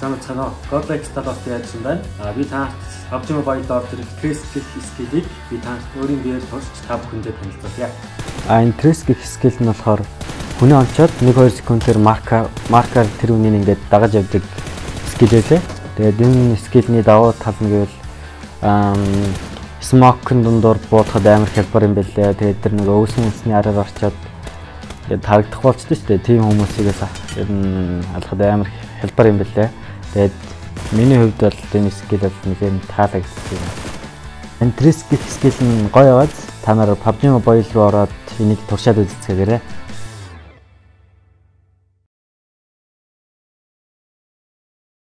Байна уу? Godlike Startup яажсан байна. А би танарт PUBG Mobile доор тэр Trace гэх скиллийг би танарт өөрийн биеэр туршиж та бүхэндээ танилцуулъя. А энэ Trace гэх скилл нь болохоор хүнээ онцоод 1-2 секундээр марка маркаар тэр үнийг ингээд дагаж явдаг скилл байлээ. Тэгээд энэ скиллний давуу тал нь гэвэл смокын дундуур буудахад амар хялбар юм байлээ. Тэгээд тэр нэг өвсөн үнсний араар орчоод ингээд харагдах болчтой шүү дээ. Тийм хүмүүсээс ер нь алхад амар хялбар юм байлээ. Тэгээд миний хувьд бол энэ скил бол нэгэн таалагдсан юм. Энтрис гэх скил нь гоё яваад та нараа PUBG Mobile руу ороод энийг туршаад үзцгээгээрэй.